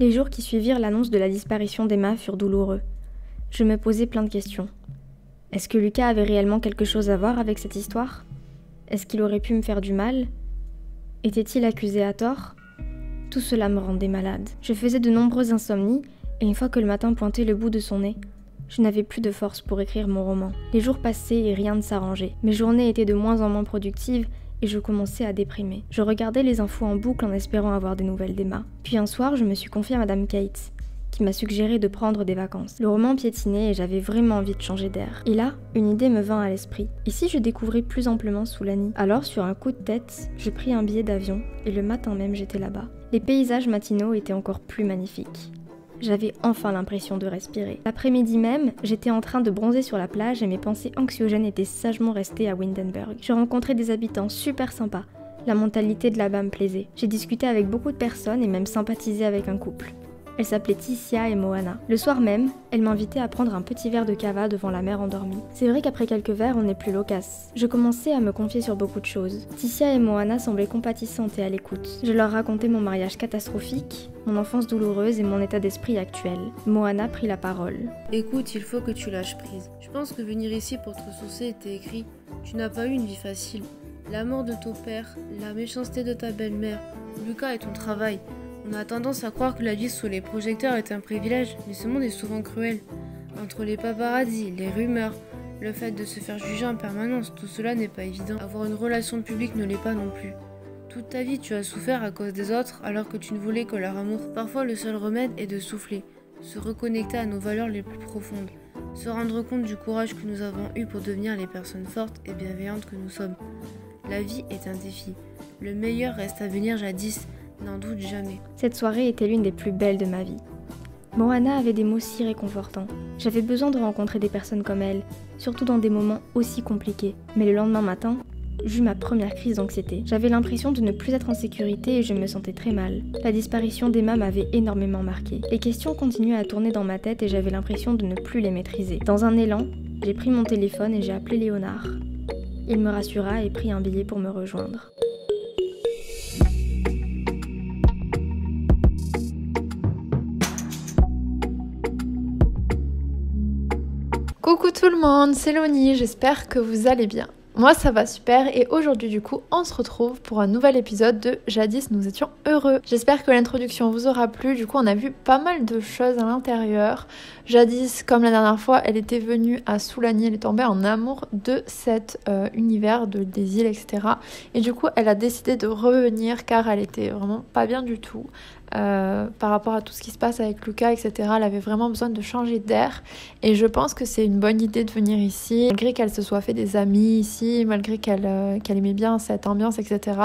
Les jours qui suivirent l'annonce de la disparition d'Emma furent douloureux. Je me posais plein de questions. Est-ce que Lucas avait réellement quelque chose à voir avec cette histoire? Est-ce qu'il aurait pu me faire du mal? Était-il accusé à tort? Tout cela me rendait malade. Je faisais de nombreuses insomnies, et une fois que le matin pointait le bout de son nez, je n'avais plus de force pour écrire mon roman. Les jours passaient et rien ne s'arrangeait. Mes journées étaient de moins en moins productives et je commençais à déprimer. Je regardais les infos en boucle en espérant avoir des nouvelles d'Emma. Puis un soir, je me suis confiée à Madame Kate, qui m'a suggéré de prendre des vacances. Le roman piétinait et j'avais vraiment envie de changer d'air. Et là, une idée me vint à l'esprit. Ici, je découvris plus amplement Soulani. Alors, sur un coup de tête, je pris un billet d'avion et le matin même, j'étais là-bas. Les paysages matinaux étaient encore plus magnifiques. J'avais enfin l'impression de respirer. L'après-midi même, j'étais en train de bronzer sur la plage et mes pensées anxiogènes étaient sagement restées à Windenburg. Je rencontrais des habitants super sympas. La mentalité de là-bas me plaisait. J'ai discuté avec beaucoup de personnes et même sympathisé avec un couple. Elle s'appelait Ticia et Moana. Le soir même, elle m'invitait à prendre un petit verre de cava devant la mer endormie. C'est vrai qu'après quelques verres, on n'est plus loquace. Je commençais à me confier sur beaucoup de choses. Ticia et Moana semblaient compatissantes et à l'écoute. Je leur racontais mon mariage catastrophique, mon enfance douloureuse et mon état d'esprit actuel. Moana prit la parole. Écoute, il faut que tu lâches prise. Je pense que venir ici pour te ressourcer était écrit. Tu n'as pas eu une vie facile. La mort de ton père, la méchanceté de ta belle-mère, Lucas et ton travail. On a tendance à croire que la vie sous les projecteurs est un privilège, mais ce monde est souvent cruel. Entre les paparazzis, les rumeurs, le fait de se faire juger en permanence, tout cela n'est pas évident. Avoir une relation publique ne l'est pas non plus. Toute ta vie, tu as souffert à cause des autres alors que tu ne voulais que leur amour. Parfois, le seul remède est de souffler, se reconnecter à nos valeurs les plus profondes, se rendre compte du courage que nous avons eu pour devenir les personnes fortes et bienveillantes que nous sommes. La vie est un défi. Le meilleur reste à venir jadis, N'en doute jamais. Cette soirée était l'une des plus belles de ma vie. Moana avait des mots si réconfortants. J'avais besoin de rencontrer des personnes comme elle, surtout dans des moments aussi compliqués. Mais le lendemain matin, j'eus ma première crise d'anxiété. J'avais l'impression de ne plus être en sécurité et je me sentais très mal. La disparition d'Emma m'avait énormément marqué. Les questions continuaient à tourner dans ma tête et j'avais l'impression de ne plus les maîtriser. Dans un élan, j'ai pris mon téléphone et j'ai appelé Léonard. Il me rassura et prit un billet pour me rejoindre. Coucou tout le monde, c'est Loni, j'espère que vous allez bien. Moi ça va super et aujourd'hui du coup on se retrouve pour un nouvel épisode de Jadis nous étions heureux. J'espère que l'introduction vous aura plu, du coup on a vu pas mal de choses à l'intérieur. Jadis comme la dernière fois elle était venue à Soulani, elle est tombée en amour de cet euh, univers de, des îles etc. Et du coup elle a décidé de revenir car elle était vraiment pas bien du tout. Euh, par rapport à tout ce qui se passe avec Lucas, etc. Elle avait vraiment besoin de changer d'air et je pense que c'est une bonne idée de venir ici, malgré qu'elle se soit fait des amis ici, malgré qu'elle euh, aimait bien cette ambiance, etc.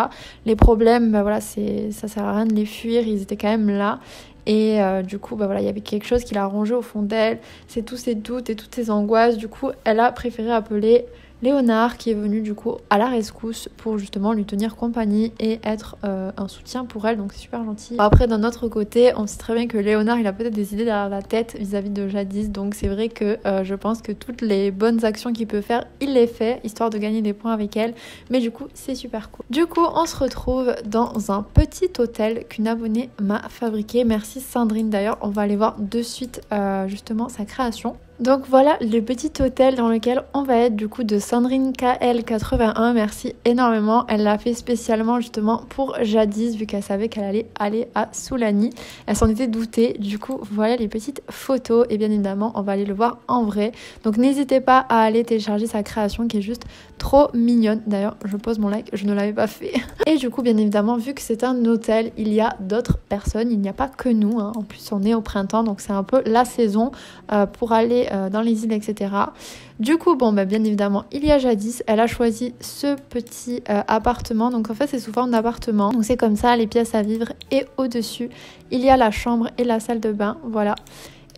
Les problèmes, bah voilà, ça sert à rien de les fuir, ils étaient quand même là. Et euh, du coup, bah voilà, il y avait quelque chose qui l'a rongé au fond d'elle. C'est tous ses doutes et toutes ses angoisses. Du coup, elle a préféré appeler Léonard qui est venu du coup à la rescousse pour justement lui tenir compagnie et être euh, un soutien pour elle donc c'est super gentil. Après d'un autre côté on sait très bien que Léonard il a peut-être des idées derrière la tête vis-à-vis de Jadis donc c'est vrai que euh, je pense que toutes les bonnes actions qu'il peut faire il les fait histoire de gagner des points avec elle mais du coup c'est super cool. Du coup on se retrouve dans un petit hôtel qu'une abonnée m'a fabriqué merci Sandrine d'ailleurs on va aller voir de suite euh, justement sa création. Donc voilà le petit hôtel dans lequel on va être du coup de Sandrine KL81. Merci énormément. Elle l'a fait spécialement justement pour Jadis vu qu'elle savait qu'elle allait aller à Soulani. Elle s'en était doutée. Du coup voilà les petites photos et bien évidemment on va aller le voir en vrai. Donc n'hésitez pas à aller télécharger sa création qui est juste trop mignonne. D'ailleurs je pose mon like, je ne l'avais pas fait. Et du coup bien évidemment vu que c'est un hôtel il y a d'autres personnes. Il n'y a pas que nous. Hein. En plus on est au printemps donc c'est un peu la saison euh, pour aller euh, dans les îles, etc. Du coup, bon, bah, bien évidemment, il y a Jadis. Elle a choisi ce petit euh, appartement. Donc en fait, c'est sous forme d'appartement. Donc c'est comme ça, les pièces à vivre. Et au-dessus, il y a la chambre et la salle de bain. Voilà.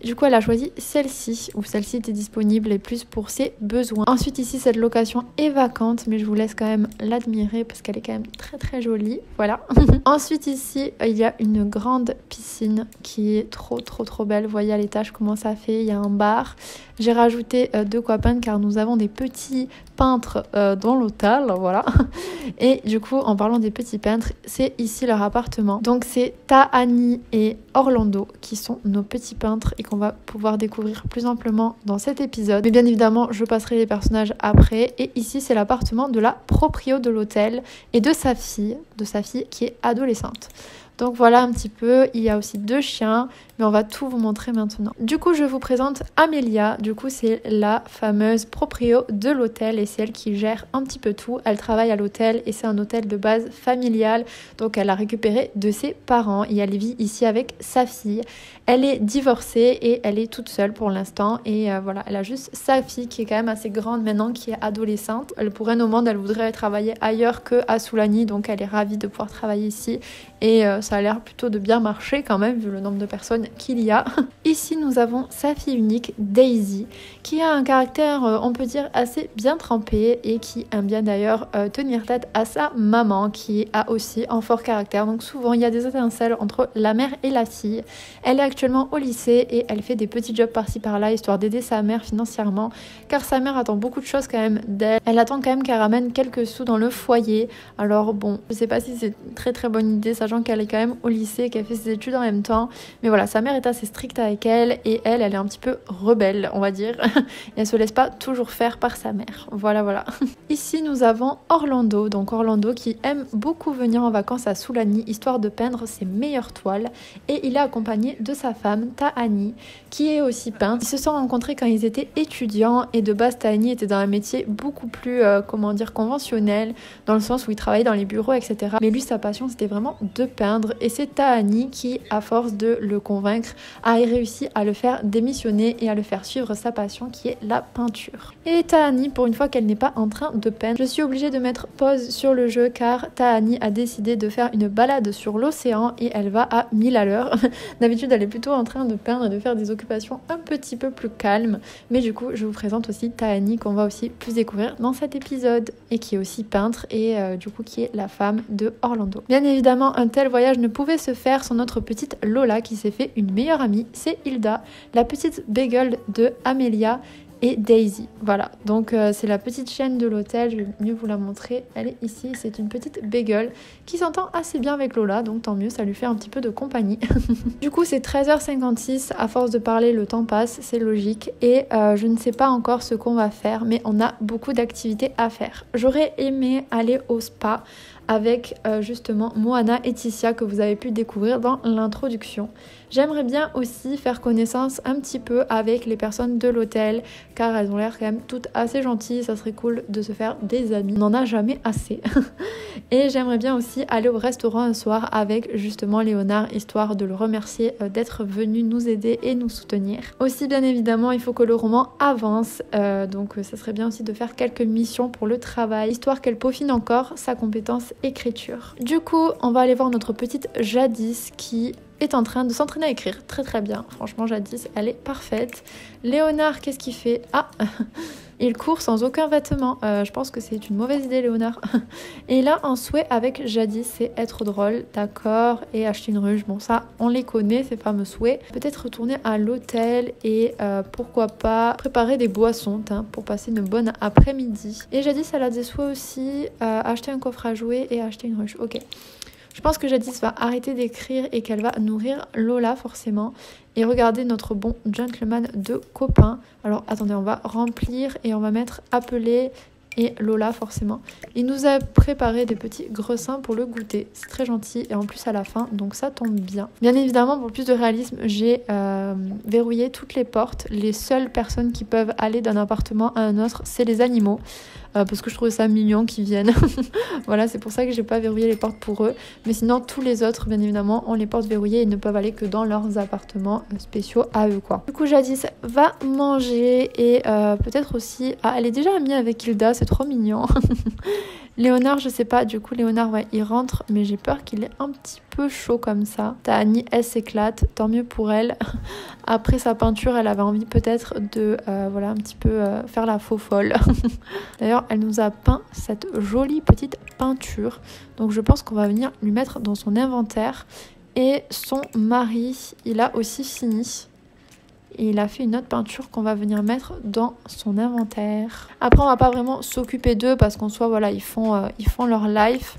Du coup, elle a choisi celle-ci, où celle-ci était disponible et plus pour ses besoins. Ensuite, ici, cette location est vacante, mais je vous laisse quand même l'admirer parce qu'elle est quand même très très jolie. Voilà. Ensuite, ici, il y a une grande piscine qui est trop trop trop belle. Vous voyez à l'étage comment ça fait. Il y a un bar. J'ai rajouté euh, deux peindre car nous avons des petits peintres euh, dans l'hôtel, voilà. Et du coup, en parlant des petits peintres, c'est ici leur appartement. Donc c'est Tahani et Orlando qui sont nos petits peintres qu'on va pouvoir découvrir plus amplement dans cet épisode. Mais bien évidemment, je passerai les personnages après. Et ici, c'est l'appartement de la proprio de l'hôtel et de sa fille, de sa fille qui est adolescente. Donc voilà un petit peu, il y a aussi deux chiens, mais on va tout vous montrer maintenant. Du coup, je vous présente Amélia. Du coup, c'est la fameuse proprio de l'hôtel et c'est elle qui gère un petit peu tout. Elle travaille à l'hôtel et c'est un hôtel de base familial. Donc, elle a récupéré de ses parents et elle vit ici avec sa fille. Elle est divorcée et elle est toute seule pour l'instant. Et euh, voilà, elle a juste sa fille qui est quand même assez grande maintenant, qui est adolescente. Elle pourrait, au monde, elle voudrait travailler ailleurs que à Soulani. Donc, elle est ravie de pouvoir travailler ici. Et euh, ça a l'air plutôt de bien marcher quand même, vu le nombre de personnes qu'il y a. Ici, nous avons sa fille unique, Daisy, qui a un caractère, euh, on peut dire, assez bien trempé et qui aime bien d'ailleurs euh, tenir tête à sa maman, qui a aussi un fort caractère. Donc souvent, il y a des étincelles entre la mère et la fille. Elle est actuellement au lycée et elle fait des petits jobs par-ci par-là, histoire d'aider sa mère financièrement, car sa mère attend beaucoup de choses quand même d'elle. Elle attend quand même qu'elle ramène quelques sous dans le foyer. Alors bon, je sais pas si c'est une très très bonne idée, sachant qu'elle est quand même au lycée, qu'elle fait ses études en même temps. Mais voilà, sa mère est assez stricte avec elle et elle, elle est un petit peu rebelle, on va dire. et elle se laisse pas toujours faire par sa mère. Voilà, voilà. Ici, nous avons Orlando. Donc Orlando qui aime beaucoup venir en vacances à Soulani, histoire de peindre ses meilleures toiles. Et il est accompagné de sa femme, Tahani, qui est aussi peintre. Ils se sont rencontrés quand ils étaient étudiants et de base, Tahani était dans un métier beaucoup plus, euh, comment dire, conventionnel, dans le sens où il travaillait dans les bureaux, etc. Mais lui, sa passion, c'était vraiment de peindre. Et c'est Tahani qui, à force de le convaincre, a réussi à le faire démissionner et à le faire suivre sa passion qui est la peinture. Et Tahani, pour une fois qu'elle n'est pas en train de peindre, je suis obligée de mettre pause sur le jeu car Tahani a décidé de faire une balade sur l'océan et elle va à 1000 à l'heure. D'habitude, elle est plutôt en train de peindre et de faire des occupations un petit peu plus calmes. Mais du coup, je vous présente aussi Tahani qu'on va aussi plus découvrir dans cet épisode et qui est aussi peintre et euh, du coup qui est la femme de Orlando. Bien évidemment, un tel voyage ne pouvait se faire sans notre petite Lola qui s'est fait une meilleure amie, c'est Hilda, la petite bagel de Amelia et Daisy. Voilà, donc euh, c'est la petite chaîne de l'hôtel, je vais mieux vous la montrer. Elle est ici, c'est une petite bagel qui s'entend assez bien avec Lola, donc tant mieux, ça lui fait un petit peu de compagnie. du coup, c'est 13h56, à force de parler, le temps passe, c'est logique, et euh, je ne sais pas encore ce qu'on va faire, mais on a beaucoup d'activités à faire. J'aurais aimé aller au spa avec euh, justement Moana et Ticia que vous avez pu découvrir dans l'introduction. J'aimerais bien aussi faire connaissance un petit peu avec les personnes de l'hôtel car elles ont l'air quand même toutes assez gentilles, ça serait cool de se faire des amis. On n'en a jamais assez. et j'aimerais bien aussi aller au restaurant un soir avec justement Léonard histoire de le remercier euh, d'être venu nous aider et nous soutenir. Aussi bien évidemment il faut que le roman avance euh, donc ça serait bien aussi de faire quelques missions pour le travail histoire qu'elle peaufine encore sa compétence écriture. Du coup on va aller voir notre petite Jadis qui est en train de s'entraîner à écrire très très bien. Franchement, Jadis, elle est parfaite. Léonard, qu'est-ce qu'il fait? Ah Il court sans aucun vêtement. Euh, je pense que c'est une mauvaise idée, Léonard. et là, un souhait avec Jadis, c'est être drôle, d'accord, et acheter une ruche. Bon, ça, on les connaît, ces fameux souhaits. Peut-être retourner à l'hôtel et euh, pourquoi pas préparer des boissons pour passer une bonne après-midi. Et Jadis, elle a des souhaits aussi, euh, acheter un coffre à jouer et acheter une ruche. Ok. Je pense que Jadis va arrêter d'écrire et qu'elle va nourrir Lola forcément. Et regarder notre bon gentleman de copain. Alors attendez, on va remplir et on va mettre appeler et Lola forcément. Il nous a préparé des petits gressins pour le goûter. C'est très gentil et en plus à la fin, donc ça tombe bien. Bien évidemment, pour plus de réalisme, j'ai euh, verrouillé toutes les portes. Les seules personnes qui peuvent aller d'un appartement à un autre, c'est les animaux. Euh, parce que je trouvais ça mignon qu'ils viennent. voilà, c'est pour ça que j'ai pas verrouillé les portes pour eux. Mais sinon, tous les autres, bien évidemment, ont les portes verrouillées et ne peuvent aller que dans leurs appartements euh, spéciaux à eux, quoi. Du coup, Jadis va manger et euh, peut-être aussi. Ah, elle est déjà amie avec Hilda, c'est trop mignon. Léonard, je sais pas, du coup, Léonard, ouais, il rentre, mais j'ai peur qu'il ait un petit chaud comme ça. Tani, elle s'éclate, tant mieux pour elle. Après sa peinture, elle avait envie peut-être de, euh, voilà, un petit peu euh, faire la faux folle. D'ailleurs, elle nous a peint cette jolie petite peinture. Donc, je pense qu'on va venir lui mettre dans son inventaire. Et son mari, il a aussi fini et il a fait une autre peinture qu'on va venir mettre dans son inventaire. Après on va pas vraiment s'occuper d'eux parce qu'en soi voilà ils font, euh, ils font leur life.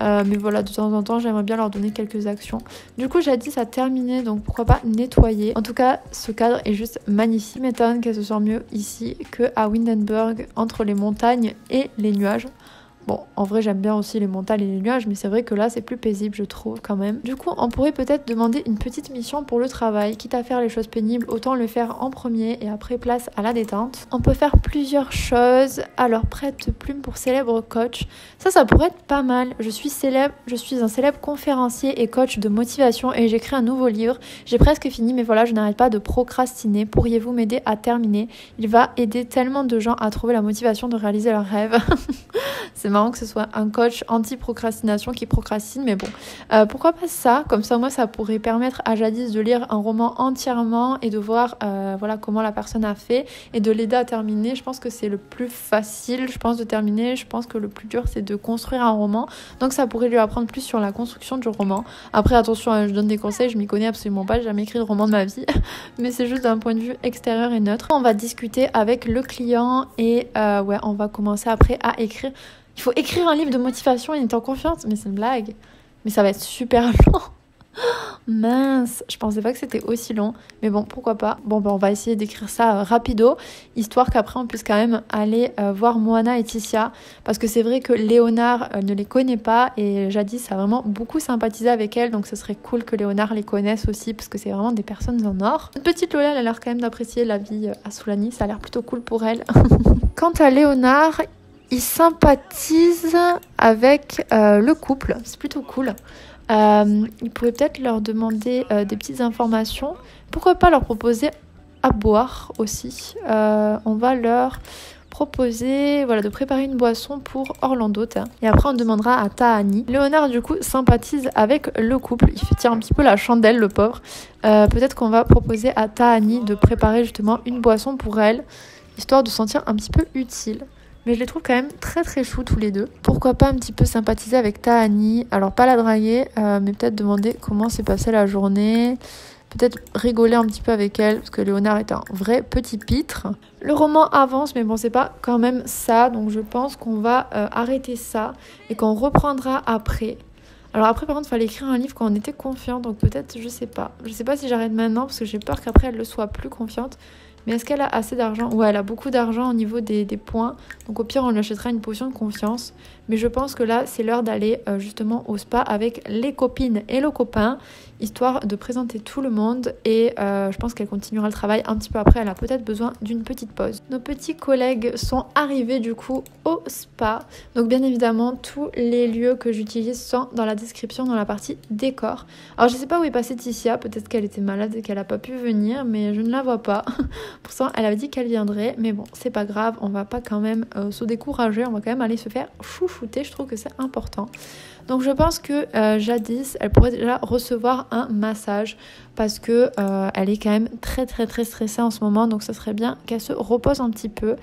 Euh, mais voilà, de temps en temps, j'aimerais bien leur donner quelques actions. Du coup, j'ai dit ça terminé, donc pourquoi pas nettoyer. En tout cas, ce cadre est juste magnifique. M'étonne qu'elle se sent mieux ici que à Windenburg, entre les montagnes et les nuages. Bon, en vrai, j'aime bien aussi les montagnes et les nuages, mais c'est vrai que là, c'est plus paisible, je trouve, quand même. Du coup, on pourrait peut-être demander une petite mission pour le travail. Quitte à faire les choses pénibles, autant le faire en premier et après place à la détente. On peut faire plusieurs choses. Alors, prête plume pour célèbre coach. Ça, ça pourrait être pas mal. Je suis célèbre, je suis un célèbre conférencier et coach de motivation et j'écris un nouveau livre. J'ai presque fini, mais voilà, je n'arrête pas de procrastiner. Pourriez-vous m'aider à terminer? Il va aider tellement de gens à trouver la motivation de réaliser leurs rêves. que ce soit un coach anti-procrastination qui procrastine, mais bon. Euh, pourquoi pas ça? Comme ça, moi, ça pourrait permettre à Jadis de lire un roman entièrement et de voir euh, voilà, comment la personne a fait et de l'aider à terminer. Je pense que c'est le plus facile, je pense, de terminer. Je pense que le plus dur, c'est de construire un roman. Donc, ça pourrait lui apprendre plus sur la construction du roman. Après, attention, hein, je donne des conseils, je m'y connais absolument pas, j'ai jamais écrit de roman de ma vie, mais c'est juste d'un point de vue extérieur et neutre. On va discuter avec le client et euh, ouais, on va commencer après à écrire il faut écrire un livre de motivation en confiance. Mais c'est une blague. Mais ça va être super long. Mince, je pensais pas que c'était aussi long, mais bon, pourquoi pas. Bon, ben on va essayer d'écrire ça euh, rapido, histoire qu'après on puisse quand même aller euh, voir Moana et Ticia, parce que c'est vrai que Léonard euh, ne les connaît pas et Jadis a vraiment beaucoup sympathisé avec elle, donc ce serait cool que Léonard les connaisse aussi, parce que c'est vraiment des personnes en or. Une petite Lola, elle a l'air quand même d'apprécier la vie à Soulani, ça a l'air plutôt cool pour elle. Quant à Léonard, il sympathise avec euh, le couple. C'est plutôt cool. Euh, il pourrait peut-être leur demander euh, des petites informations. Pourquoi pas leur proposer à boire aussi. on va leur proposer voilà, de préparer une boisson pour Orlando. Et après, on demandera à Tahani. Léonard, du coup, sympathise avec le couple. Il fait tirer un petit peu la chandelle, le pauvre. Peut-être qu'on va proposer à Tahani de préparer justement une boisson pour elle, histoire de se sentir un petit peu utile. Mais je les trouve quand même très très chou tous les deux. Pourquoi pas un petit peu sympathiser avec Tahani Alors pas la draguer, euh, mais peut-être demander comment s'est passée la journée. Peut-être rigoler un petit peu avec elle, parce que Léonard est un vrai petit pitre. Le roman avance, mais bon, c'est pas quand même ça. Donc je pense qu'on va euh, arrêter ça et qu'on reprendra après. Alors après, par contre, il fallait écrire un livre quand on était confiant, donc peut-être, je sais pas. Je sais pas si j'arrête maintenant, parce que j'ai peur qu'après elle le soit plus confiante. Mais est-ce qu'elle a assez d'argent? Ouais, elle a beaucoup d'argent au niveau des, points. Donc au pire, on lui achètera une potion de confiance. Mais je pense que là, c'est l'heure d'aller euh, justement au spa avec les copines et le copain, histoire de présenter tout le monde. Et euh, je pense qu'elle continuera le travail un petit peu après. Elle a peut-être besoin d'une petite pause. Nos petits collègues sont arrivés du coup au spa. Donc bien évidemment, tous les lieux que j'utilise sont dans la description, dans la partie décor. Alors je sais pas où est passée Ticia. Peut-être qu'elle était malade et qu'elle a pas pu venir, mais je ne la vois pas. Pourtant, elle avait dit qu'elle viendrait. Mais bon, c'est pas grave. On va pas quand même euh, se décourager. On va quand même aller se faire chou je trouve que c'est important. Donc je pense que euh, jadis, elle pourrait déjà recevoir un massage parce que euh, elle est quand même très très très stressée en ce moment, donc ça serait bien qu'elle se repose un petit peu.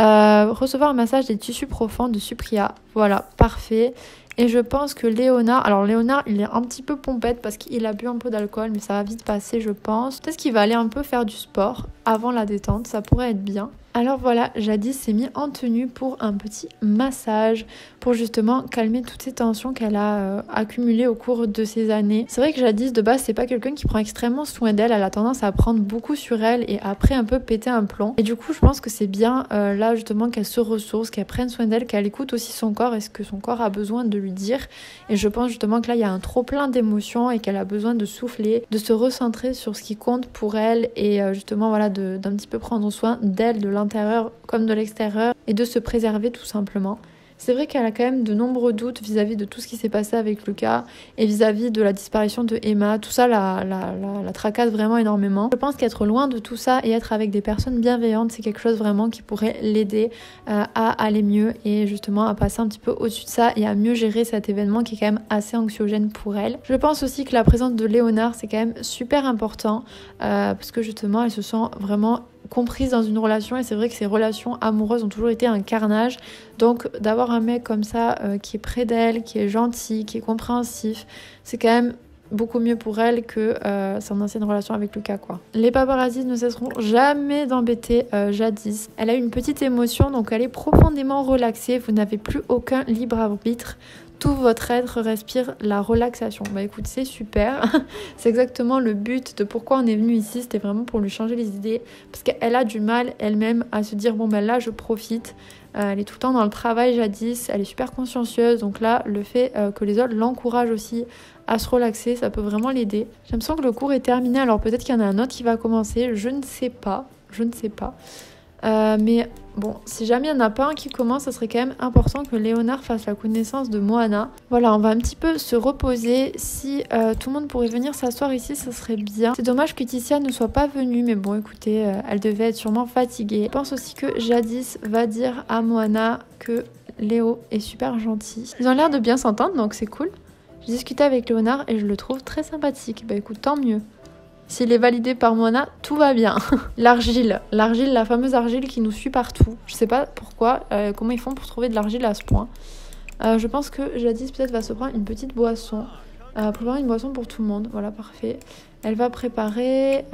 Euh, recevoir un massage des tissus profonds de Supria, voilà, parfait. Et je pense que Léonard, alors Léonard, il est un petit peu pompette parce qu'il a bu un peu d'alcool, mais ça va vite passer, je pense. Peut-être qu'il va aller un peu faire du sport avant la détente, ça pourrait être bien. Alors voilà, Jadis s'est mis en tenue pour un petit massage, pour justement calmer toutes ces tensions qu'elle a euh, accumulées au cours de ces années. C'est vrai que Jadis, de base, c'est pas quelqu'un qui prend extrêmement soin d'elle, elle a tendance à prendre beaucoup sur elle et après un peu péter un plomb. Et du coup, je pense que c'est bien euh, là justement qu'elle se ressource, qu'elle prenne soin d'elle, qu'elle écoute aussi son corps et ce que son corps a besoin de lui dire. Et je pense justement que là, il y a un trop plein d'émotions et qu'elle a besoin de souffler, de se recentrer sur ce qui compte pour elle et euh, justement voilà d'un petit peu prendre soin d'elle, de l'intérieur comme de l'extérieur et de se préserver tout simplement. C'est vrai qu'elle a quand même de nombreux doutes vis-à-vis de tout ce qui s'est passé avec Lucas et vis-à-vis de la disparition de Emma. Tout ça la, la, la, tracasse vraiment énormément. Je pense qu'être loin de tout ça et être avec des personnes bienveillantes, c'est quelque chose vraiment qui pourrait l'aider euh, à aller mieux et justement à passer un petit peu au-dessus de ça et à mieux gérer cet événement qui est quand même assez anxiogène pour elle. Je pense aussi que la présence de Léonard, c'est quand même super important euh, parce que justement, elle se sent vraiment comprise dans une relation et c'est vrai que ces relations amoureuses ont toujours été un carnage. Donc d'avoir un mec comme ça euh, qui est près d'elle, qui est gentil, qui est compréhensif, c'est quand même beaucoup mieux pour elle que euh, son ancienne relation avec Lucas quoi. Les paparazzis ne cesseront jamais d'embêter euh, Jadis. Elle a une petite émotion donc elle est profondément relaxée, vous n'avez plus aucun libre arbitre tout votre être respire la relaxation. Bah écoute, c'est super. c'est exactement le but de pourquoi on est venu ici. C'était vraiment pour lui changer les idées. Parce qu'elle a du mal elle-même à se dire bon ben là je profite. Euh, elle est tout le temps dans le travail jadis. Elle est super consciencieuse. Donc là, le fait euh, que les autres l'encouragent aussi à se relaxer, ça peut vraiment l'aider. J'ai l'impression que le cours est terminé. Alors peut-être qu'il y en a un autre qui va commencer. Je ne sais pas. Je ne sais pas. Euh, mais bon, si jamais il n'y en a pas un qui commence, ça serait quand même important que Léonard fasse la connaissance de Moana. Voilà, on va un petit peu se reposer. Si euh, tout le monde pourrait venir s'asseoir ici, ça serait bien. C'est dommage que Ticia ne soit pas venue, mais bon, écoutez, euh, elle devait être sûrement fatiguée. Je pense aussi que Jadis va dire à Moana que Léo est super gentil. Ils ont l'air de bien s'entendre, donc c'est cool. J'ai discuté avec Léonard et je le trouve très sympathique. Bah écoute, tant mieux. S'il est validé par Moana, tout va bien. l'argile, l'argile, la fameuse argile qui nous suit partout. Je sais pas pourquoi, euh, comment ils font pour trouver de l'argile à ce point. Euh, je pense que Jadis peut-être va se prendre une petite boisson. Euh, préparer une boisson pour tout le monde. Voilà, parfait. Elle va préparer...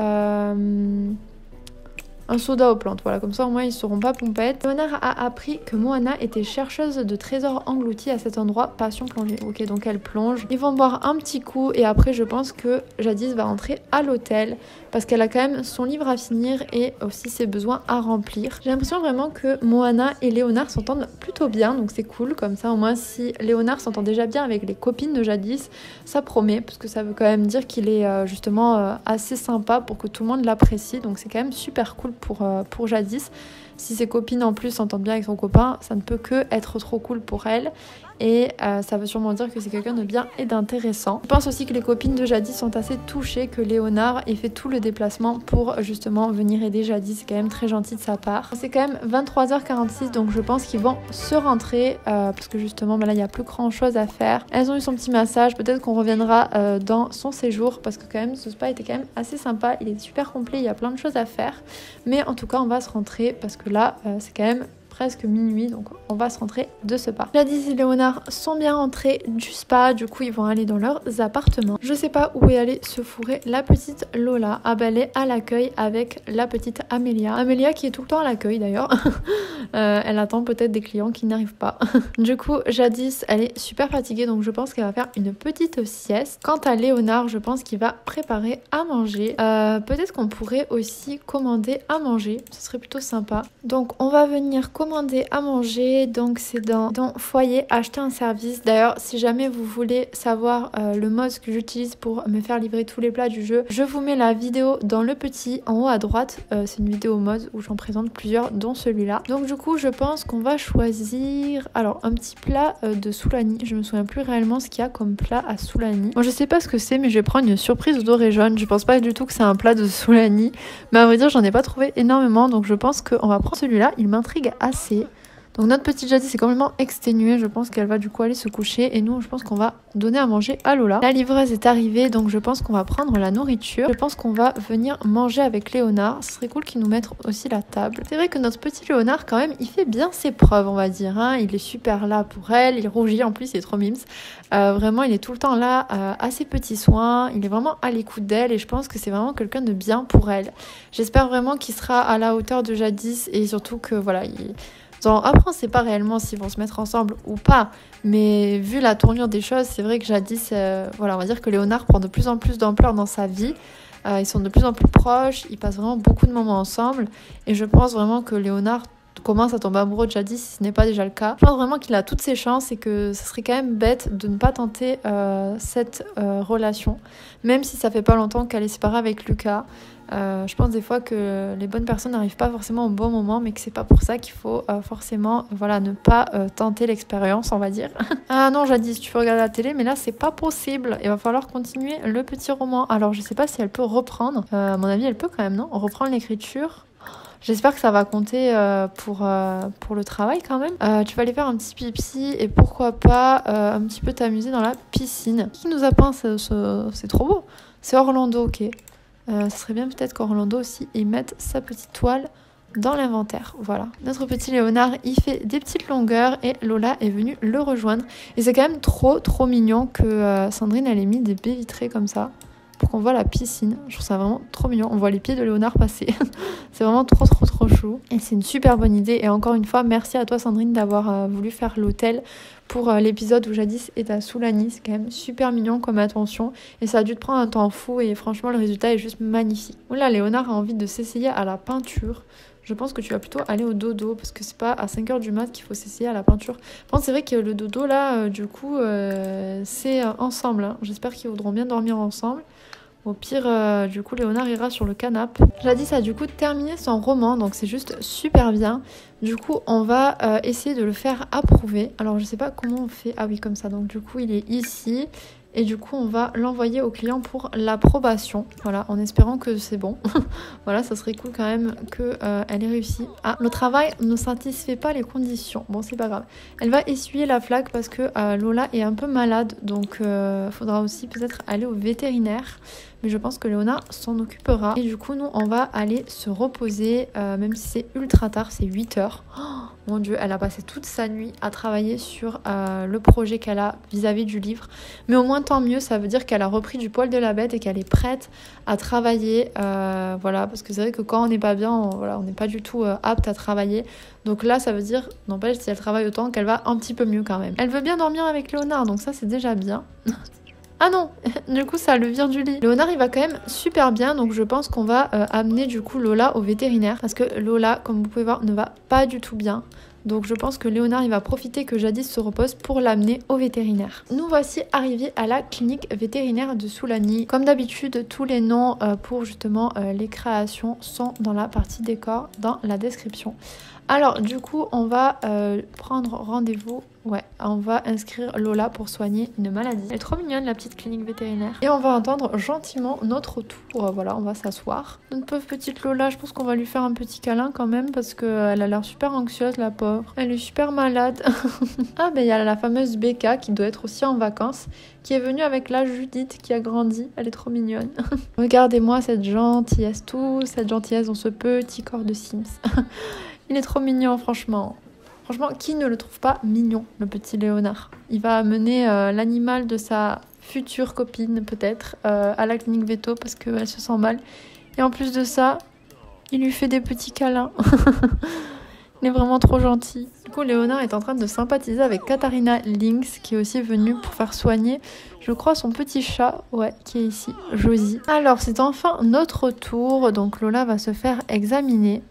Un soda aux plantes. Voilà, comme ça au moins ils seront pas pompettes. Léonard a appris que Moana était chercheuse de trésors engloutis à cet endroit, passion plongée. Ok, donc elle plonge. Ils vont boire un petit coup et après je pense que Jadis va rentrer à l'hôtel parce qu'elle a quand même son livre à finir et aussi ses besoins à remplir. J'ai l'impression vraiment que Moana et Léonard s'entendent plutôt bien, donc c'est cool. Comme ça, au moins, si Léonard s'entend déjà bien avec les copines de Jadis, ça promet, parce que ça veut quand même dire qu'il est euh, justement euh, assez sympa pour que tout le monde l'apprécie. Donc c'est quand même super cool pour, euh, pour Jadis. Si ses copines en plus s'entendent bien avec son copain, ça ne peut que être trop cool pour elle et euh, ça veut sûrement dire que c'est quelqu'un de bien et d'intéressant. Je pense aussi que les copines de Jadis sont assez touchées que Léonard ait fait tout le déplacement pour justement venir aider Jadis. C'est quand même très gentil de sa part. C'est quand même 23h46 donc je pense qu'ils vont se rentrer euh, parce que justement ben là il n'y a plus grand chose à faire. Elles ont eu son petit massage, peut-être qu'on reviendra euh, dans son séjour parce que quand même ce spa était quand même assez sympa. Il est super complet, il y a plein de choses à faire. Mais en tout cas on va se rentrer parce que là c'est quand même presque minuit, donc on va se rentrer de ce pas. Jadis et Léonard sont bien rentrés du spa, du coup ils vont aller dans leurs appartements. Je sais pas où est allée se fourrer la petite Lola. Ah bah elle est à l'accueil avec la petite Amélia. Amélia qui est tout le temps à l'accueil d'ailleurs. Euh, elle attend peut-être des clients qui n'arrivent pas. du coup Jadis elle est super fatiguée donc je pense qu'elle va faire une petite sieste. Quant à Léonard je pense qu'il va préparer à manger. Euh, peut-être qu'on pourrait aussi commander à manger, ce serait plutôt sympa. Donc on va venir commander commander à manger, donc c'est dans, dans, Foyer acheter un service. D'ailleurs, si jamais vous voulez savoir euh, le mode que j'utilise pour me faire livrer tous les plats du jeu, je vous mets la vidéo dans le petit en haut à droite. Euh, c'est une vidéo mode où j'en présente plusieurs, dont celui-là. Donc du coup, je pense qu'on va choisir alors un petit plat euh, de soulani. Je me souviens plus réellement ce qu'il y a comme plat à soulani. Moi, je sais pas ce que c'est, mais je vais prendre une surprise dorée jaune. Je pense pas du tout que c'est un plat de soulani, mais à vrai dire, j'en ai pas trouvé énormément, donc je pense qu'on va prendre celui-là. Il m'intrigue assez c'est donc notre petite Jadis est complètement exténuée, je pense qu'elle va du coup aller se coucher et nous je pense qu'on va donner à manger à Lola. La livreuse est arrivée donc je pense qu'on va prendre la nourriture. Je pense qu'on va venir manger avec Léonard, ce serait cool qu'il nous mette aussi la table. C'est vrai que notre petit Léonard quand même il fait bien ses preuves on va dire, hein. il est super là pour elle, il rougit en plus il est trop mimes. Euh, vraiment il est tout le temps là euh, à ses petits soins, il est vraiment à l'écoute d'elle et je pense que c'est vraiment quelqu'un de bien pour elle. J'espère vraiment qu'il sera à la hauteur de Jadis et surtout que voilà il après, on sait pas réellement s'ils vont se mettre ensemble ou pas, mais vu la tournure des choses, c'est vrai que jadis, euh, voilà, on va dire que Léonard prend de plus en plus d'ampleur dans sa vie. Euh, ils sont de plus en plus proches, ils passent vraiment beaucoup de moments ensemble, et je pense vraiment que Léonard commence à tomber amoureux de Jadis si ce n'est pas déjà le cas. Je pense vraiment qu'il a toutes ses chances et que ce serait quand même bête de ne pas tenter euh, cette relation, même si ça fait pas longtemps qu'elle est séparée avec Lucas. Euh, je pense des fois que les bonnes personnes n'arrivent pas forcément au bon moment, mais que c'est pas pour ça qu'il faut forcément voilà, ne pas tenter l'expérience, on va dire. ah non, Jadis, tu peux regarder la télé, mais là c'est pas possible. Il va falloir continuer le petit roman. Alors je sais pas si elle peut reprendre. à mon avis, elle peut quand même, non? Reprendre l'écriture. J'espère que ça va compter euh, pour, euh, pour le travail quand même. Euh, tu vas aller faire un petit pipi et pourquoi pas un petit peu t'amuser dans la piscine. Qui nous a peint C'est trop beau. C'est Orlando, ok. Ce serait bien peut-être qu'Orlando aussi y mette sa petite toile dans l'inventaire. Voilà. Notre petit Léonard, il fait des petites longueurs et Lola est venue le rejoindre. Et c'est quand même trop, trop mignon que Sandrine, elle ait mis des baies vitrées comme ça pour qu'on voit la piscine. Je trouve ça vraiment trop mignon. On voit les pieds de Léonard passer. c'est vraiment trop trop trop chou. Et c'est une super bonne idée. Et encore une fois, merci à toi Sandrine d'avoir euh, voulu faire l'hôtel pour euh, l'épisode où jadis est à Soulani. C'est quand même super mignon comme attention. Et ça a dû te prendre un temps fou. Et franchement, le résultat est juste magnifique. Oula, Léonard a envie de s'essayer à la peinture. Je pense que tu vas plutôt aller au dodo parce que c'est pas à 5h du mat qu'il faut s'essayer à la peinture. Bon, c'est vrai que le dodo là, euh, du coup, c'est ensemble. Hein. J'espère qu'ils voudront bien dormir ensemble. Au pire, euh, du coup, Léonard ira sur le canapé. Jadis a du coup terminé son roman, donc c'est juste super bien. Du coup, on va euh, essayer de le faire approuver. Alors, je sais pas comment on fait. Ah oui, comme ça. Donc, du coup, il est ici. Et du coup, on va l'envoyer au client pour l'approbation. Voilà, en espérant que c'est bon. voilà, ça serait cool quand même qu'elle euh, ait réussi. Ah, le travail ne satisfait pas les conditions. Bon, c'est pas grave. Elle va essuyer la flaque parce que Lola est un peu malade. Donc, il faudra aussi peut-être aller au vétérinaire mais je pense que Léona s'en occupera. Et du coup, nous, on va aller se reposer, euh, même si c'est ultra tard, c'est 8 heures. Oh, mon dieu, elle a passé toute sa nuit à travailler sur euh, le projet qu'elle a vis-à-vis du livre. Mais au moins, tant mieux, ça veut dire qu'elle a repris du poil de la bête et qu'elle est prête à travailler. Euh, voilà, parce que c'est vrai que quand on n'est pas bien, on, n'est pas du tout apte à travailler. Donc là, ça veut dire, n'empêche, si elle travaille autant, qu'elle va un petit peu mieux quand même. Elle veut bien dormir avec Léonard, donc ça, c'est déjà bien. Ah non, du coup ça le vire du lit. Léonard il va quand même super bien donc je pense qu'on va euh, amener du coup Lola au vétérinaire parce que Lola comme vous pouvez voir ne va pas du tout bien. Donc je pense que Léonard il va profiter que Jadis se repose pour l'amener au vétérinaire. Nous voici arrivés à la clinique vétérinaire de Soulani. Comme d'habitude, tous les noms euh, pour justement euh, les créations sont dans la partie décor, dans la description. Alors du coup on va prendre rendez-vous Ouais, on va inscrire Lola pour soigner une maladie. Elle est trop mignonne la petite clinique vétérinaire. Et on va entendre gentiment notre tour. Voilà, on va s'asseoir. Notre pauvre petite Lola, je pense qu'on va lui faire un petit câlin quand même parce qu'elle a l'air super anxieuse la pauvre. Elle est super malade. ah ben il y a la fameuse Becca qui doit être aussi en vacances qui est venue avec la Judith qui a grandi. Elle est trop mignonne. Regardez-moi cette gentillesse, tout cette gentillesse dans ce petit corps de Sims. il est trop mignon franchement. Franchement, qui ne le trouve pas mignon, le petit Léonard? Il va amener euh, l'animal de sa future copine, peut-être, euh, à la clinique veto parce qu'elle se sent mal. Et en plus de ça, il lui fait des petits câlins. il est vraiment trop gentil. Du coup, Léonard est en train de sympathiser avec Katharina Lynx, qui est aussi venue pour faire soigner, je crois, son petit chat, ouais, qui est ici, Josie. Alors, c'est enfin notre tour. Donc, Lola va se faire examiner.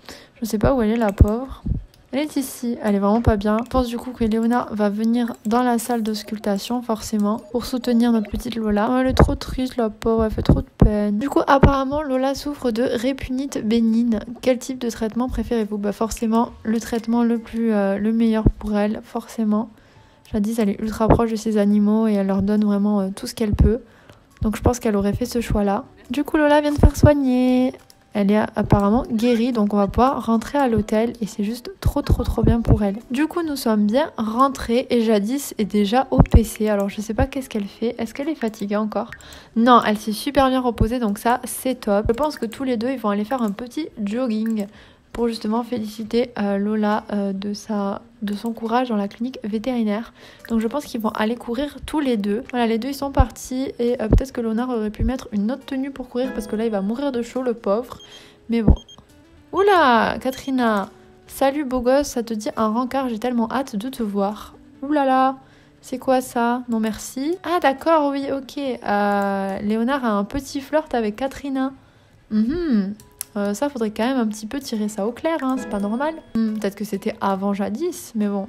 Je sais pas où elle est, la pauvre. Elle est ici, elle est vraiment pas bien. Je pense du coup que Léona va venir dans la salle d'auscultation forcément pour soutenir notre petite Lola. Oh, elle est trop triste la pauvre, elle fait trop de peine. Du coup apparemment Lola souffre de répunite bénigne. Quel type de traitement préférez-vous? Bah forcément le traitement le plus euh, le meilleur pour elle, forcément. Jadis elle est ultra proche de ses animaux et elle leur donne vraiment euh, tout ce qu'elle peut. Donc je pense qu'elle aurait fait ce choix là. Du coup Lola vient de faire soigner. Elle est apparemment guérie, donc on va pouvoir rentrer à l'hôtel et c'est juste trop trop trop bien pour elle. Du coup, nous sommes bien rentrés et Jadis est déjà au PC. Alors je sais pas qu'est-ce qu'elle fait. Est-ce qu'elle est fatiguée encore? Non, elle s'est super bien reposée, donc ça c'est top. Je pense que tous les deux ils vont aller faire un petit jogging pour justement féliciter euh, Lola euh, de, sa, de son courage dans la clinique vétérinaire. Donc je pense qu'ils vont aller courir tous les deux. Voilà, les deux ils sont partis et euh, peut-être que Léonard aurait pu mettre une autre tenue pour courir parce que là il va mourir de chaud le pauvre. Mais bon. Oula, Katrina Salut beau gosse, ça te dit un rencard, j'ai tellement hâte de te voir. Oulala c'est quoi ça? Non merci. Ah d'accord, oui, ok. Léonard a un petit flirt avec Katrina. Mhm. Euh, ça, faudrait quand même un petit peu tirer ça au clair, hein, c'est pas normal. Hmm, peut-être que c'était avant jadis, mais bon,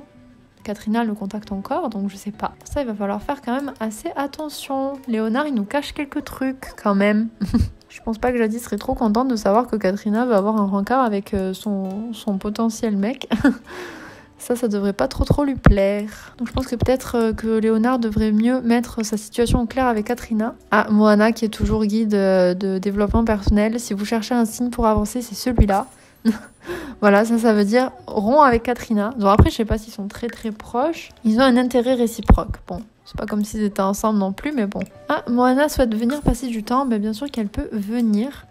Katrina le contacte encore, donc je sais pas. Ça, il va falloir faire quand même assez attention. Léonard, il nous cache quelques trucs quand même. je pense pas que Jadis serait trop contente de savoir que Katrina va avoir un rencard avec euh, son, son potentiel mec. Ça, ça devrait pas trop trop lui plaire. Donc je pense que peut-être euh, que Léonard devrait mieux mettre sa situation au clair avec Katrina. Ah, Moana qui est toujours guide euh, de développement personnel. Si vous cherchez un signe pour avancer, c'est celui-là. voilà, ça, ça veut dire rond avec Katrina. Donc après, je sais pas s'ils sont très très proches. Ils ont un intérêt réciproque. Bon, c'est pas comme s'ils étaient ensemble non plus, mais bon. Ah, Moana souhaite venir passer du temps. Mais bien sûr qu'elle peut venir.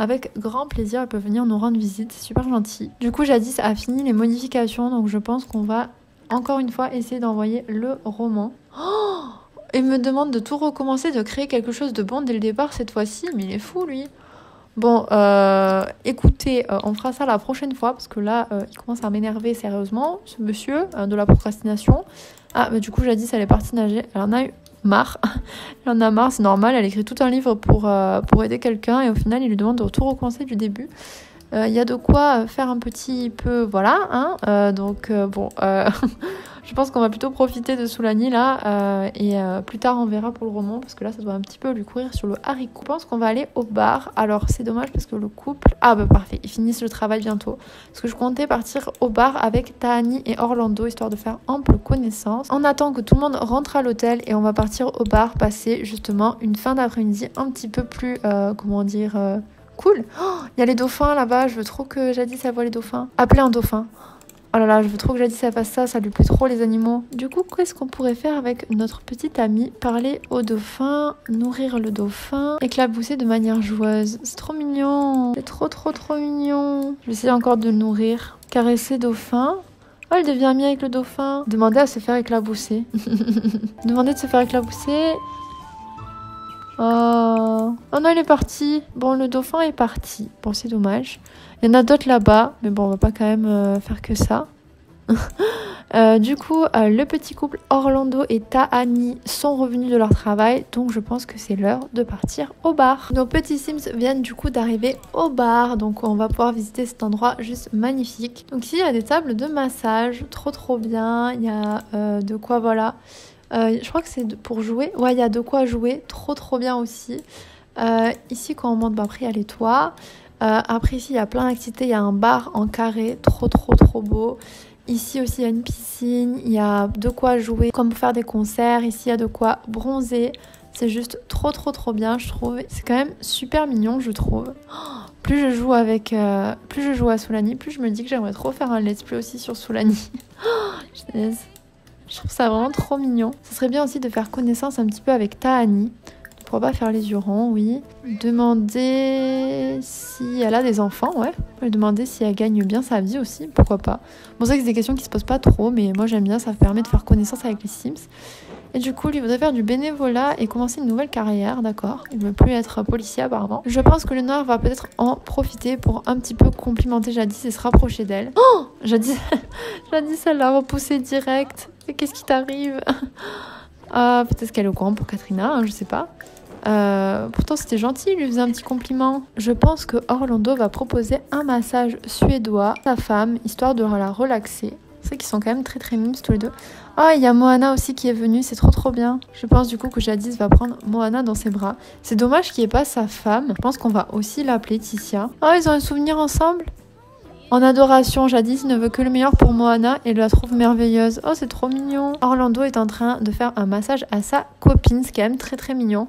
Avec grand plaisir, elle peut venir nous rendre visite. C'est super gentil. Du coup, Jadis a fini les modifications. Donc je pense qu'on va encore une fois essayer d'envoyer le roman. Oh et me demande de tout recommencer, de créer quelque chose de bon dès le départ cette fois-ci. Mais il est fou, lui. Bon, euh, écoutez, euh, on fera ça la prochaine fois parce que là, euh, il commence à m'énerver sérieusement, ce monsieur de la procrastination. Ah, mais du coup, jadis, elle est partie nager. Elle en a eu marre. elle en a marre, c'est normal. Elle écrit tout un livre pour, pour aider quelqu'un et au final, il lui demande de tout recommencer du début. Il y a de quoi faire un petit peu, voilà. Hein donc, bon, Je pense qu'on va plutôt profiter de Soulani là euh, et euh, plus tard on verra pour le roman parce que là ça doit un petit peu lui courir sur le haricot. Je pense qu'on va aller au bar. Alors c'est dommage parce que le couple... Ah bah parfait, ils finissent le travail bientôt. Parce que je comptais partir au bar avec Tahani et Orlando histoire de faire ample connaissance. On attend que tout le monde rentre à l'hôtel et on va partir au bar passer justement une fin d'après-midi un petit peu plus, euh, comment dire, cool. Oh, il y a les dauphins là-bas, je veux trop que Jadis ça voit les dauphins. Appeler un dauphin. Oh là là, je veux trop que Jadis ça fasse ça, ça lui plaît trop les animaux. Du coup, qu'est-ce qu'on pourrait faire avec notre petite amie Parler au dauphin, nourrir le dauphin, éclabousser de manière joueuse. C'est trop mignon. C'est trop trop trop mignon. Je vais essayer encore de le nourrir. Caresser dauphin. Oh, elle devient amie avec le dauphin. Demander à se faire éclabousser. Demander de se faire éclabousser. Oh. oh non, il est parti. Bon, le dauphin est parti. Bon, c'est dommage. Il y en a d'autres là-bas, mais bon, on va pas quand même euh, faire que ça. Euh, du coup, euh, le petit couple Orlando et Tahani sont revenus de leur travail, donc je pense que c'est l'heure de partir au bar. Nos petits Sims viennent du coup d'arriver au bar, donc on va pouvoir visiter cet endroit juste magnifique. Donc ici, il y a des tables de massage, trop trop bien. Il y a de quoi, voilà. Je crois que c'est pour jouer. Ouais, il y a de quoi jouer, trop trop bien aussi. ici, quand on monte, bah, après, il y a les toits. Euh, après ici il y a plein d'activités, il y a un bar en carré, trop trop trop beau. Ici aussi il y a une piscine, il y a de quoi jouer, comme faire des concerts, ici il y a de quoi bronzer. C'est juste trop trop trop bien je trouve. C'est quand même super mignon je trouve. plus je joue avec, euh, plus je joue à Soulani, plus je me dis que j'aimerais trop faire un let's play aussi sur Soulani. je trouve ça vraiment trop mignon. Ce serait bien aussi de faire connaissance un petit peu avec Tahani. Pourquoi pas faire les yeux oui. Demander si elle a des enfants, ouais. Demander si elle gagne bien sa vie aussi, pourquoi pas. Bon, c'est que c'est des questions qui se posent pas trop, mais moi j'aime bien, ça permet de faire connaissance avec les Sims. Et du coup, lui voudrait faire du bénévolat et commencer une nouvelle carrière, d'accord Il veut plus être policier apparemment. Je pense que Noir va peut-être en profiter pour un petit peu complimenter Jadis et se rapprocher d'elle. Oh Jadis, Jadis, elle l'a repoussé direct. Qu'est-ce qui t'arrive Ah, peut-être qu'elle est au courant pour Katrina, hein, je sais pas. Euh, pourtant, c'était gentil, il lui faisait un petit compliment. Je pense que Orlando va proposer un massage suédois à sa femme, histoire de la relaxer. C'est qu'ils sont quand même très très mimes tous les deux. Oh, il y a Moana aussi qui est venue, c'est trop trop bien. Je pense du coup que Jadis va prendre Moana dans ses bras. C'est dommage qu'il n'y ait pas sa femme. Je pense qu'on va aussi l'appeler Ticia. Oh, ils ont un souvenir ensemble? En adoration, Jadis ne veut que le meilleur pour Moana et la trouve merveilleuse. Oh, c'est trop mignon. Orlando est en train de faire un massage à sa copine, ce qui est quand même très très mignon.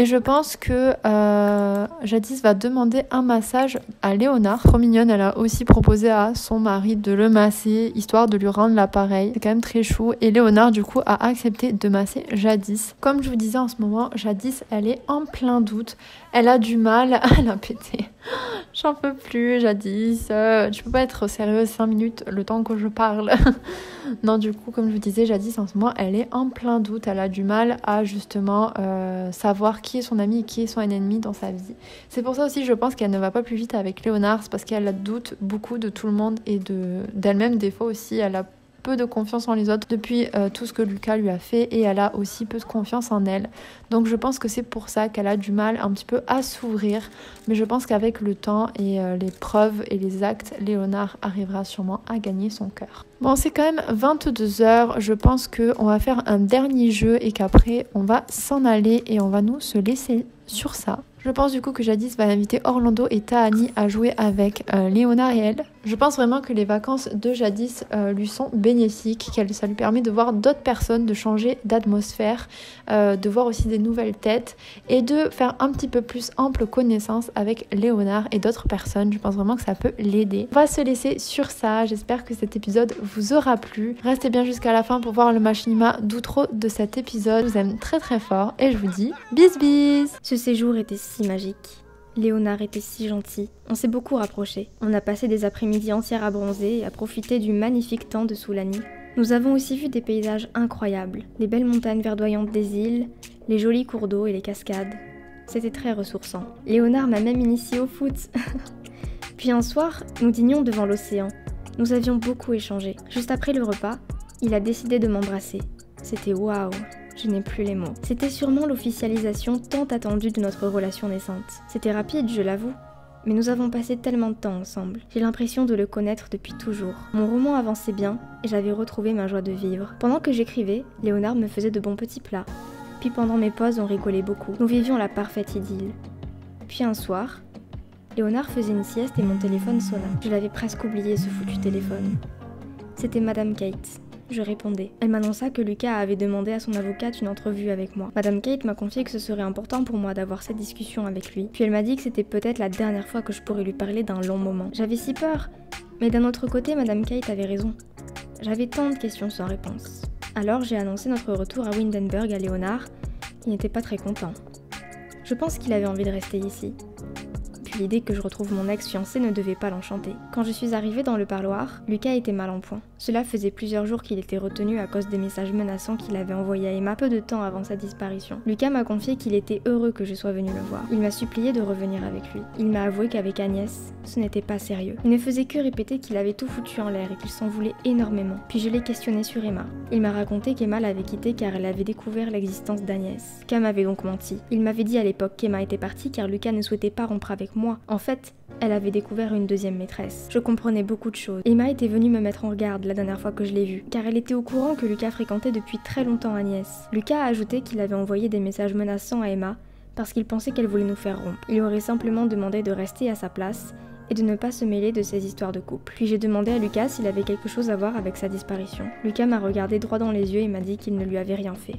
Et je pense que euh, Jadis va demander un massage à Léonard. Trop mignonne, elle a aussi proposé à son mari de le masser, histoire de lui rendre l'appareil. C'est quand même très chou. Et Léonard, du coup, a accepté de masser Jadis. Comme je vous disais en ce moment, Jadis, elle est en plein doute. Elle a du mal à la péter. J'en peux plus, Jadis. Euh, je peux pas être sérieuse 5 minutes le temps que je parle. non, du coup, comme je vous disais, Jadis, en ce moment, elle est en plein doute. Elle a du mal à justement euh, savoir qui est son ami et qui est son ennemi dans sa vie. C'est pour ça aussi, je pense qu'elle ne va pas plus vite avec Léonard, parce qu'elle doute beaucoup de tout le monde et de d'elle-même. Des fois aussi, elle a peu de confiance en les autres depuis euh, tout ce que Lucas lui a fait et elle a aussi peu de confiance en elle. Donc je pense que c'est pour ça qu'elle a du mal un petit peu à s'ouvrir. Mais je pense qu'avec le temps et euh, les preuves et les actes, Léonard arrivera sûrement à gagner son cœur. Bon, c'est quand même 22 heures. Je pense qu'on va faire un dernier jeu et qu'après on va s'en aller et on va nous se laisser sur ça. Je pense du coup que Jadis va inviter Orlando et Tahani à jouer avec euh, Léonard et elle. Je pense vraiment que les vacances de Jadis euh, lui sont bénéfiques, qu'elle ça lui permet de voir d'autres personnes, de changer d'atmosphère, euh, de voir aussi des nouvelles têtes et de faire un petit peu plus ample connaissance avec Léonard et d'autres personnes. Je pense vraiment que ça peut l'aider. On va se laisser sur ça. J'espère que cet épisode vous aura plu. Restez bien jusqu'à la fin pour voir le machinima d'outro de cet épisode. Je vous aime très très fort et je vous dis bis bis. Ce séjour était si magique. Léonard était si gentil. On s'est beaucoup rapprochés. On a passé des après-midi entières à bronzer et à profiter du magnifique temps de Soulani. Nous avons aussi vu des paysages incroyables, les belles montagnes verdoyantes des îles, les jolis cours d'eau et les cascades. C'était très ressourçant. Léonard m'a même initié au foot. Puis un soir, nous dînions devant l'océan. Nous avions beaucoup échangé. Juste après le repas, il a décidé de m'embrasser. C'était waouh je n'ai plus les mots. C'était sûrement l'officialisation tant attendue de notre relation naissante. C'était rapide, je l'avoue, mais nous avons passé tellement de temps ensemble. J'ai l'impression de le connaître depuis toujours. Mon roman avançait bien et j'avais retrouvé ma joie de vivre. Pendant que j'écrivais, Léonard me faisait de bons petits plats. Puis pendant mes pauses, on rigolait beaucoup. Nous vivions la parfaite idylle. Puis un soir, Léonard faisait une sieste et mon téléphone sonna. Je l'avais presque oublié ce foutu téléphone. C'était Madame Kate. Je répondais. Elle m'annonça que Lucas avait demandé à son avocate une entrevue avec moi. Madame Kate m'a confié que ce serait important pour moi d'avoir cette discussion avec lui. Puis elle m'a dit que c'était peut-être la dernière fois que je pourrais lui parler d'un long moment. J'avais si peur. Mais d'un autre côté, Madame Kate avait raison. J'avais tant de questions sans réponse. Alors j'ai annoncé notre retour à Windenburg à Léonard. Il n'était pas très content. Je pense qu'il avait envie de rester ici l'idée que je retrouve mon ex-fiancé ne devait pas l'enchanter. Quand je suis arrivée dans le parloir, Lucas était mal en point. Cela faisait plusieurs jours qu'il était retenu à cause des messages menaçants qu'il avait envoyés à Emma peu de temps avant sa disparition. Lucas m'a confié qu'il était heureux que je sois venue le voir. Il m'a supplié de revenir avec lui. Il m'a avoué qu'avec Agnès, ce n'était pas sérieux. Il ne faisait que répéter qu'il avait tout foutu en l'air et qu'il s'en voulait énormément. Puis je l'ai questionné sur Emma. Il m'a raconté qu'Emma l'avait quitté car elle avait découvert l'existence d'Agnès. Cam avait donc menti. Il m'avait dit à l'époque qu'Emma était partie car Lucas ne souhaitait pas rompre avec En fait, elle avait découvert une deuxième maîtresse. Je comprenais beaucoup de choses. Emma était venue me mettre en garde la dernière fois que je l'ai vue, car elle était au courant que Lucas fréquentait depuis très longtemps Agnès. Lucas a ajouté qu'il avait envoyé des messages menaçants à Emma parce qu'il pensait qu'elle voulait nous faire rompre. Il aurait simplement demandé de rester à sa place et de ne pas se mêler de ses histoires de couple. Puis j'ai demandé à Lucas s'il avait quelque chose à voir avec sa disparition. Lucas m'a regardé droit dans les yeux et m'a dit qu'il ne lui avait rien fait.